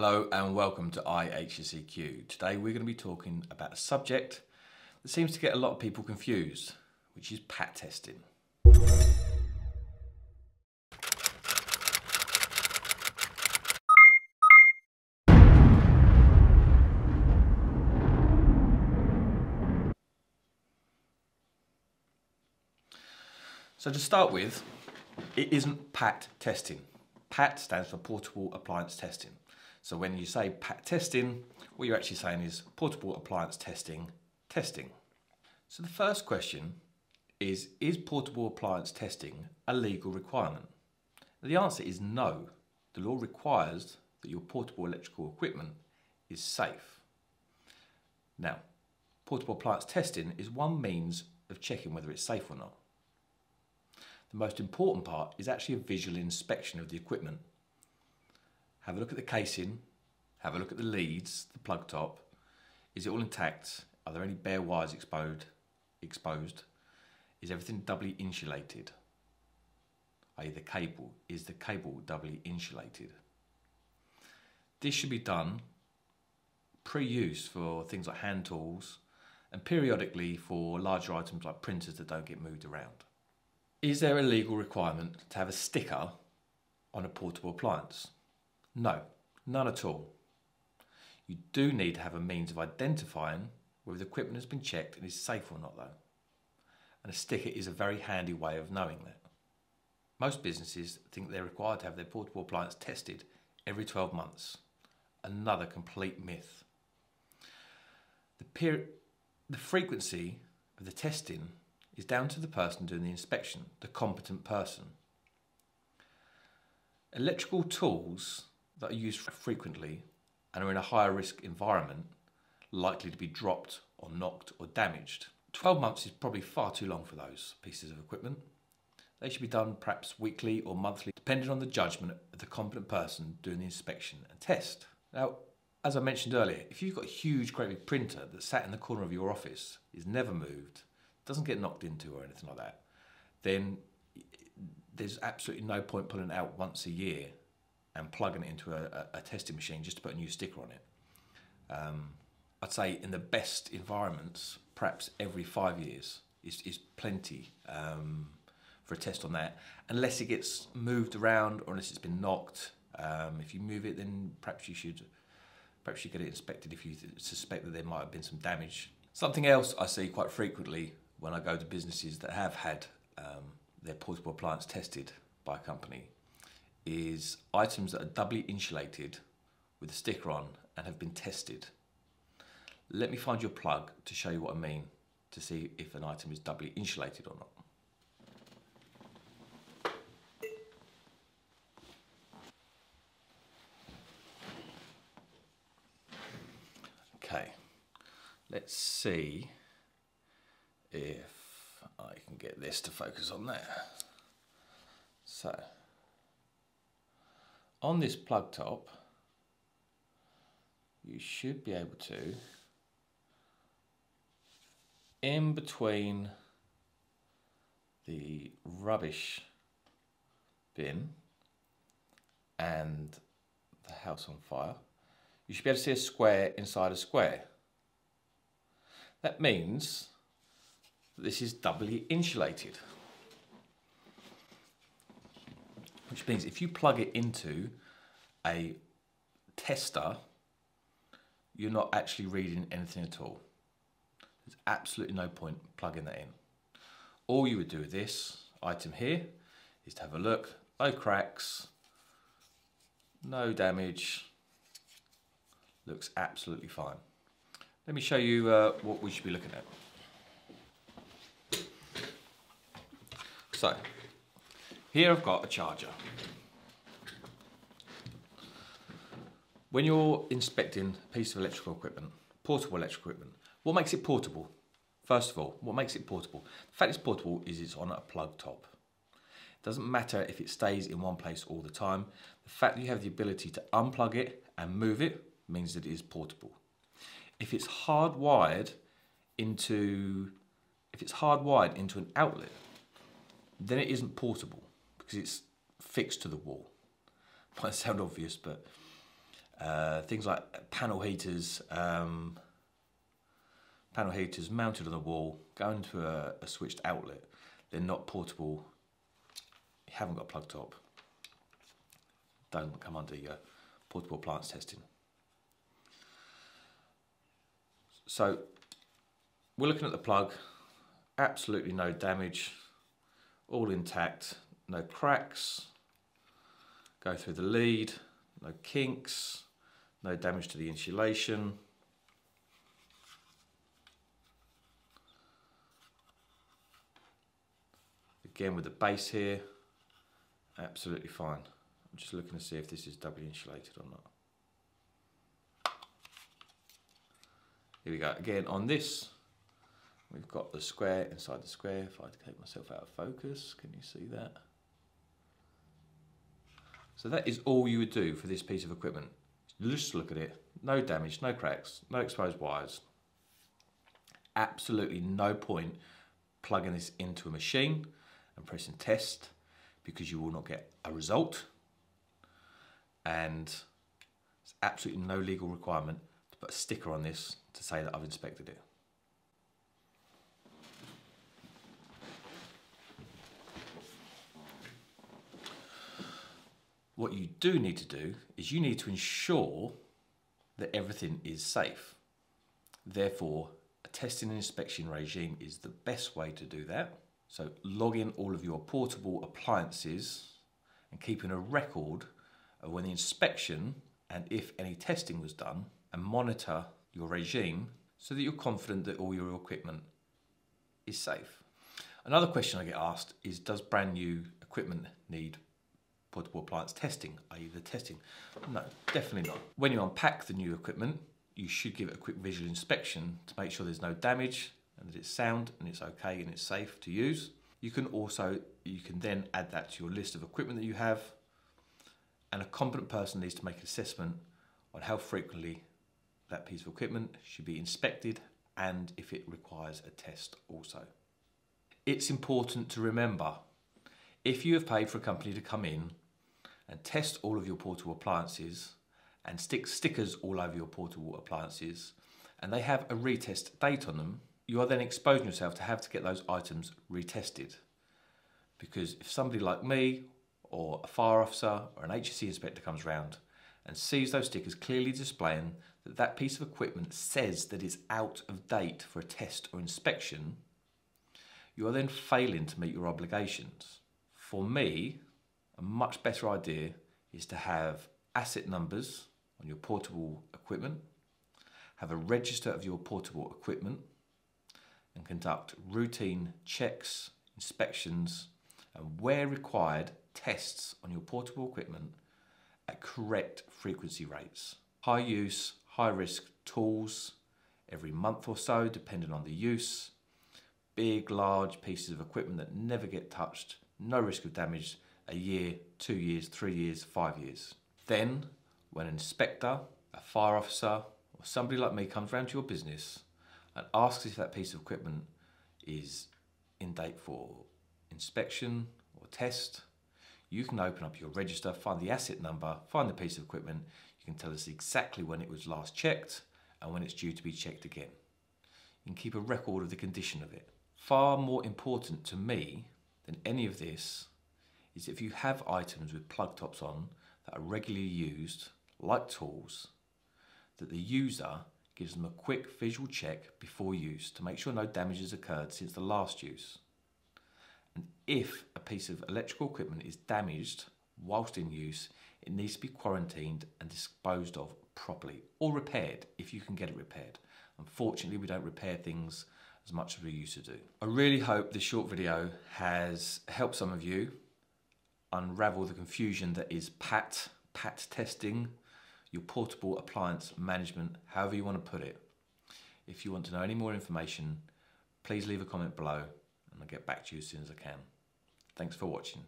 Hello and welcome to i-HSEQ. Today we're going to be talking about a subject that seems to get a lot of people confused, which is pat testing. So to start with, it isn't PAT testing. PAT stands for Portable Appliance Testing. So when you say PAT testing, what you're actually saying is Portable Appliance Testing testing. So the first question is, is portable appliance testing a legal requirement? The answer is no. The law requires that your portable electrical equipment is safe. Now, portable appliance testing is one means of checking whether it's safe or not. The most important part is actually a visual inspection of the equipment. Have a look at the casing, have a look at the leads, the plug top. Is it all intact? Are there any bare wires exposed? exposed? Is everything doubly insulated? i.e. the cable, is the cable doubly insulated? This should be done pre-use for things like hand tools and periodically for larger items like printers that don't get moved around. Is there a legal requirement to have a sticker on a portable appliance? No, none at all. You do need to have a means of identifying whether the equipment has been checked and is safe or not though. And a sticker is a very handy way of knowing that. Most businesses think they're required to have their portable appliance tested every 12 months. Another complete myth. The, the frequency of the testing is down to the person doing the inspection, the competent person. Electrical tools that are used frequently and are in a higher risk environment likely to be dropped or knocked or damaged. 12 months is probably far too long for those pieces of equipment. They should be done perhaps weekly or monthly, depending on the judgment of the competent person doing the inspection and test. Now, as I mentioned earlier, if you've got a huge, great big printer that sat in the corner of your office, is never moved, doesn't get knocked into or anything like that, then there's absolutely no point pulling it out once a year and plugging it into a, a, testing machine just to put a new sticker on it. Um, I'd say in the best environments, perhaps every five years is, is plenty um, for a test on that, unless it gets moved around or unless it's been knocked. Um, if you move it, then perhaps you should perhaps you get it inspected if you suspect that there might have been some damage. Something else I see quite frequently when I go to businesses that have had um, their portable appliance tested by a company is items that are doubly insulated with a sticker on and have been tested. Let me find your plug to show you what I mean to see if an item is doubly insulated or not. Okay, let's see if I can get this to focus on there. So, on this plug top, you should be able to, in between the rubbish bin and the house on fire, you should be able to see a square inside a square. That means this is doubly insulated. Which means if you plug it into a tester, you're not actually reading anything at all. There's absolutely no point plugging that in. All you would do with this item here is to have a look, no cracks, no damage, looks absolutely fine. Let me show you uh, what we should be looking at. So, here I've got a charger. When you're inspecting a piece of electrical equipment, portable electrical equipment, what makes it portable? First of all, what makes it portable? The fact it's portable is it's on a plug top. It doesn't matter if it stays in one place all the time. The fact that you have the ability to unplug it and move it means that it is portable. If it's hardwired into if it's hardwired into an outlet, then it isn't portable because it's fixed to the wall. Might sound obvious, but Uh, things like panel heaters, um, panel heaters mounted on the wall, going to a, a switched outlet. They're not portable. You haven't got a plug top. Don't come under your portable appliance testing. So we're looking at the plug, absolutely no damage, all intact, no cracks, go through the lead, no kinks, no damage to the insulation. Again with the base here, absolutely fine. I'm just looking to see if this is doubly insulated or not. Here we go, again on this, we've got the square inside the square. If I take myself out of focus, can you see that? So that is all you would do for this piece of equipment. Just look at it, no damage, no cracks, no exposed wires. Absolutely no point plugging this into a machine and pressing test because you will not get a result. And there's absolutely no legal requirement to put a sticker on this to say that I've inspected it. What you do need to do is you need to ensure that everything is safe. Therefore, a testing and inspection regime is the best way to do that. So log in all of your portable appliances and keeping a record of when the inspection and if any testing was done and monitor your regime so that you're confident that all your equipment is safe. Another question I get asked is does brand new equipment need portable appliance testing, i.e. the testing? No, definitely not. When you unpack the new equipment, you should give it a quick visual inspection to make sure there's no damage and that it's sound and it's okay and it's safe to use. You can also, you can then add that to your list of equipment that you have and a competent person needs to make an assessment on how frequently that piece of equipment should be inspected and if it requires a test also. It's important to remember if you have paid for a company to come in and test all of your portable appliances and stick stickers all over your portable appliances and they have a retest date on them, you are then exposing yourself to have to get those items retested. Because if somebody like me or a fire officer or an HSE inspector comes round and sees those stickers clearly displaying that that piece of equipment says that it's out of date for a test or inspection, you are then failing to meet your obligations. For me, a much better idea is to have asset numbers on your portable equipment, have a register of your portable equipment, and conduct routine checks, inspections, and where required, tests on your portable equipment at correct frequency rates. High use, high risk tools every month or so, depending on the use. Big, large pieces of equipment that never get touched, no risk of damage, a year, two years, three years, five years. Then, when an inspector, a fire officer, or somebody like me comes round to your business and asks if that piece of equipment is in date for inspection or test, you can open up your register, find the asset number, find the piece of equipment. You can tell us exactly when it was last checked and when it's due to be checked again. You can keep a record of the condition of it. Far more important to me than any of this is if you have items with plug tops on that are regularly used, like tools, that the user gives them a quick visual check before use to make sure no damage has occurred since the last use. And if a piece of electrical equipment is damaged whilst in use, it needs to be quarantined and disposed of properly or repaired if you can get it repaired. Unfortunately, we don't repair things as much as we used to do. I really hope this short video has helped some of you unravel the confusion that is PAT, PAT testing, your portable appliance management, however you want to put it. If you want to know any more information, please leave a comment below and I'll get back to you as soon as I can. Thanks for watching.